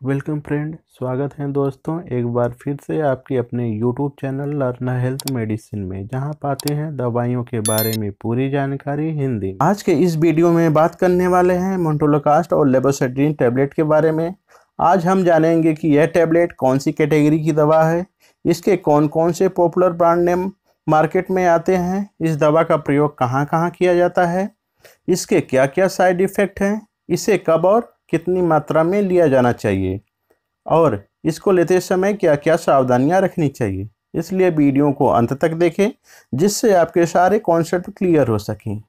Welcome friend, स्वागत है दोस्तों एक बार फिर से आपके अपने YouTube channel learn health medicine में, जहाँ पाते हैं दवाइयों के बारे में पूरी जानकारी हिंदी। आज के इस वीडियो में बात करने वाले हैं मोन्टोलोकास्ट और लेबोसेट्रीन टैबलेट के बारे में। आज हम जानेंगे कि यह टैबलेट कौन सी कैटेगरी की दवा है, इसके कौन कौन से पॉपुलर ब्रांड नेम मार्केट में आते हैं, इस दवा का प्रयोग कहाँ कहाँ किया जाता है, इसके क्या क्या साइड इफ़ेक्ट हैं, इसे कब और कितनी मात्रा में लिया जाना चाहिए और इसको लेते समय क्या क्या सावधानियाँ रखनी चाहिए। इसलिए वीडियो को अंत तक देखें, जिससे आपके सारे कॉन्सेप्ट क्लियर हो सकें।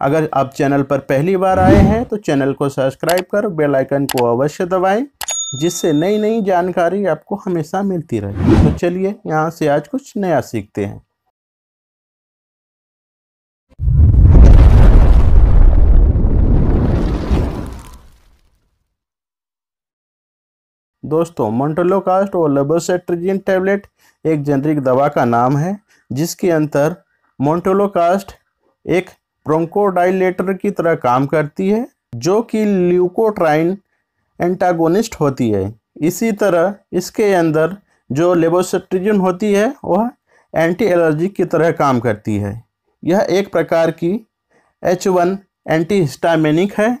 अगर आप चैनल पर पहली बार आए हैं तो चैनल को सब्सक्राइब कर बेल आइकन को अवश्य दबाएँ, जिससे नई नई जानकारी आपको हमेशा मिलती रहे। तो चलिए, यहाँ से आज कुछ नया सीखते हैं। दोस्तों मोन्टोलोकास्ट और लेबोसेट्रिजिन टैबलेट एक जेनरिक दवा का नाम है, जिसके अंतर मोन्टोलोकास्ट एक ब्रोंकोडाइलेटर की तरह काम करती है, जो कि ल्यूकोट्राइन एंटागोनिस्ट होती है। इसी तरह इसके अंदर जो लेबोसेट्रिजिन होती है, वह एंटी एलर्जिक की तरह काम करती है। यह एक प्रकार की एच वन एंटी हिस्टामिनिक है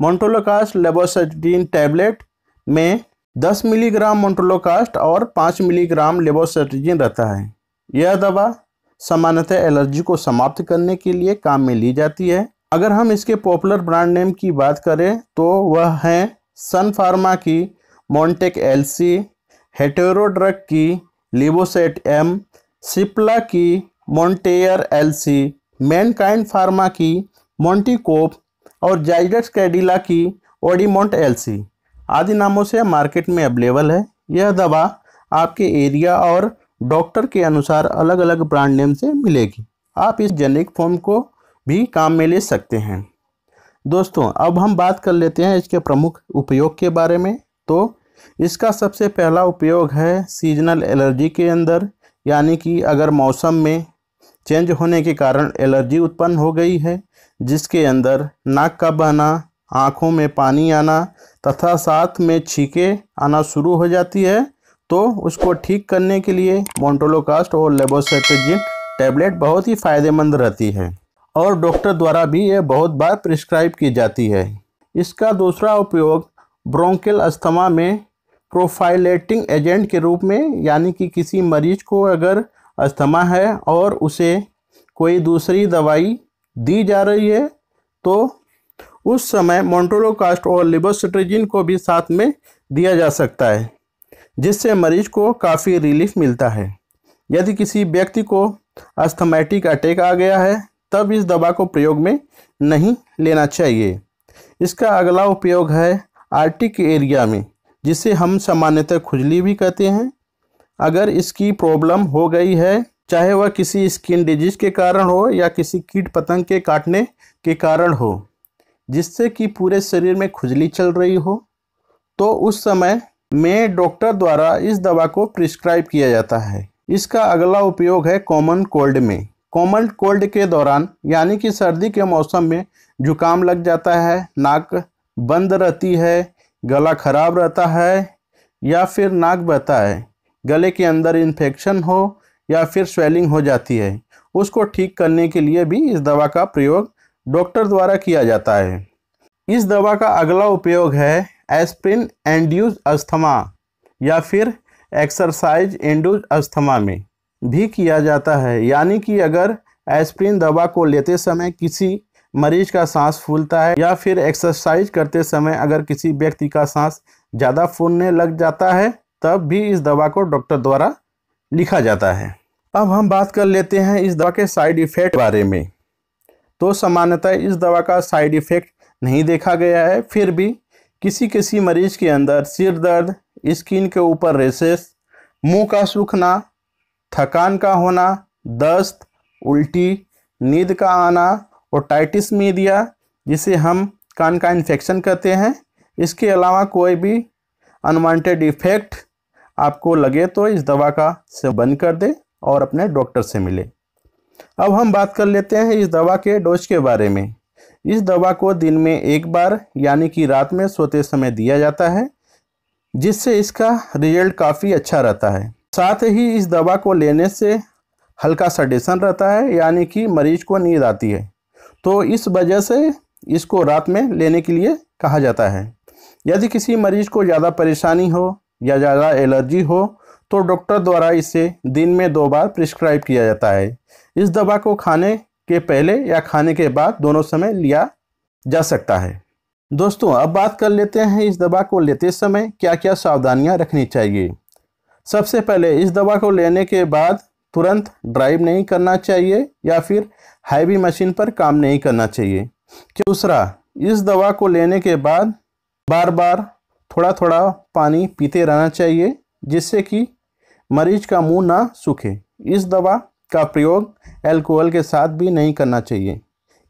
मोन्टोलोकास्ट लेबोसेट्रिजिन टैबलेट में 10 मिलीग्राम मोन्टोलोकास्ट और 5 मिलीग्राम लेबोसेट्रिजिन रहता है। यह दवा सामान्यतः एलर्जी को समाप्त करने के लिए काम में ली जाती है। अगर हम इसके पॉपुलर ब्रांड नेम की बात करें तो वह हैं सन फार्मा की मोन्टेक एलसी हेटेरोड्रग की लिबोसेट एम, सिप्ला की मोन्टेयर एलसी, मैनकाइंड फार्मा की मोन्टीकोप और जाइडस कैडिला की, ओडीमोंट एलसी। आदि नामों से मार्केट में अवेलेबल है। यह दवा आपके एरिया और डॉक्टर के अनुसार अलग अलग ब्रांड नेम से मिलेगी। आप इस जेनिक फॉर्म को भी काम में ले सकते हैं। दोस्तों, अब हम बात कर लेते हैं इसके प्रमुख उपयोग के बारे में। तो इसका सबसे पहला उपयोग है सीजनल एलर्जी के अंदर, यानी कि अगर मौसम में चेंज होने के कारण एलर्जी उत्पन्न हो गई है, जिसके अंदर नाक का बहना आँखों में पानी आना तथा साथ में छीके आना शुरू हो जाती है तो उसको ठीक करने के लिए मोन्टोलोकास्ट और लेबोसेट्रिजिन टैबलेट बहुत ही फ़ायदेमंद रहती है। और डॉक्टर द्वारा भी यह बहुत बार प्रिस्क्राइब की जाती है। इसका दूसरा उपयोग ब्रोंकियल अस्थमा में प्रोफाइलेटिंग एजेंट के रूप में, यानी कि किसी मरीज़ को अगर अस्थमा है और उसे कोई दूसरी दवाई दी जा रही है तो उस समय मोन्टोलोकास्ट और लिबोसिट्रिजिन को भी साथ में दिया जा सकता है, जिससे मरीज़ को काफ़ी रिलीफ मिलता है। यदि किसी व्यक्ति को अस्थमेटिक अटैक आ गया है, तब इस दवा को प्रयोग में नहीं लेना चाहिए। इसका अगला उपयोग है आर्टिक एरिया में, जिसे हम सामान्यतः खुजली भी कहते हैं। अगर इसकी प्रॉब्लम हो गई है, चाहे वह किसी स्किन डिज़ीज़ के कारण हो या किसी कीट पतंग के काटने के कारण हो जिससे कि पूरे शरीर में खुजली चल रही हो तो उस समय में डॉक्टर द्वारा इस दवा को प्रिस्क्राइब किया जाता है। इसका अगला उपयोग है कॉमन कोल्ड में। कॉमन कोल्ड के दौरान, यानी कि सर्दी के मौसम में, जुकाम लग जाता है, नाक बंद रहती है, गला खराब रहता है, या फिर नाक बहता है, गले के अंदर इन्फेक्शन हो, या फिर स्वेलिंग हो जाती है। उसको ठीक करने के लिए भी इस दवा का प्रयोग डॉक्टर द्वारा किया जाता है। इस दवा का अगला उपयोग है एस्प्रिन एंड्यूज अस्थमा या फिर एक्सरसाइज एंड्यूज अस्थमा में भी किया जाता है। यानी कि अगर एस्प्रिन दवा को लेते समय किसी मरीज़ का सांस फूलता है या फिर एक्सरसाइज करते समय अगर किसी व्यक्ति का सांस ज़्यादा फूलने लग जाता है, तब भी इस दवा को डॉक्टर द्वारा लिखा जाता है। अब हम बात कर लेते हैं इस दवा के साइड इफ़ेक्ट बारे में। तो सामान्यतः इस दवा का साइड इफ़ेक्ट नहीं देखा गया है। फिर भी किसी किसी मरीज़ के अंदर सिर दर्द स्किन के ऊपर रेसेस मुँह का सूखना, थकान का होना, दस्त, उल्टी, नींद का आना और टाइटिस मीडिया जिसे हम कान का इन्फेक्शन कहते हैं, इसके अलावा कोई भी अनवांटेड इफ़ेक्ट आपको लगे तो इस दवा का से बंद कर दे और अपने डॉक्टर से मिले। अब हम बात कर लेते हैं इस दवा के डोज के बारे में। इस दवा को दिन में एक बार, यानी कि रात में सोते समय दिया जाता है, जिससे इसका रिज़ल्ट काफ़ी अच्छा रहता है। साथ ही इस दवा को लेने से हल्का सडेशन रहता है, यानी कि मरीज़ को नींद आती है। तो इस वजह से इसको रात में लेने के लिए कहा जाता है। यदि किसी मरीज़ को ज़्यादा परेशानी हो या ज़्यादा एलर्जी हो तो डॉक्टर द्वारा इसे दिन में दो बार प्रिस्क्राइब किया जाता है। इस दवा को खाने के पहले या खाने के बाद दोनों समय लिया जा सकता है। दोस्तों, अब बात कर लेते हैं इस दवा को लेते समय क्या क्या सावधानियाँ रखनी चाहिए। सबसे पहले इस दवा को लेने के बाद तुरंत ड्राइव नहीं करना चाहिए या फिर हैवी मशीन पर काम नहीं करना चाहिए। दूसरा, इस दवा को लेने के बाद बार बार थोड़ा थोड़ा पानी पीते रहना चाहिए, जिससे कि मरीज़ का मुँह ना सूखे। इस दवा का प्रयोग एल्कोहल के साथ भी नहीं करना चाहिए,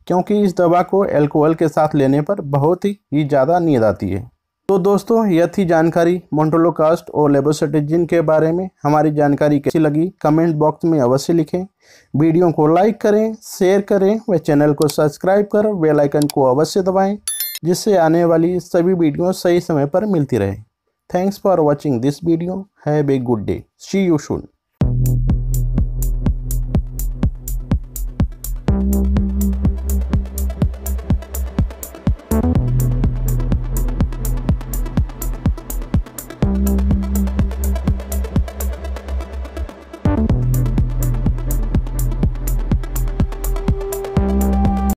क्योंकि इस दवा को एल्कोहल के साथ लेने पर बहुत ही ज़्यादा नींद आती है। तो दोस्तों, यह थी जानकारी मोन्टोलोकास्ट और लेबोसेटिजिन के बारे में। हमारी जानकारी कैसी लगी, कमेंट बॉक्स में अवश्य लिखें। वीडियो को लाइक करें, शेयर करें व चैनल को सब्सक्राइब कर बेल आइकन को अवश्य दबाएँ, जिससे आने वाली सभी वीडियो सही समय पर मिलती रहे। Thanks for watching this video. Have a good day. See you soon.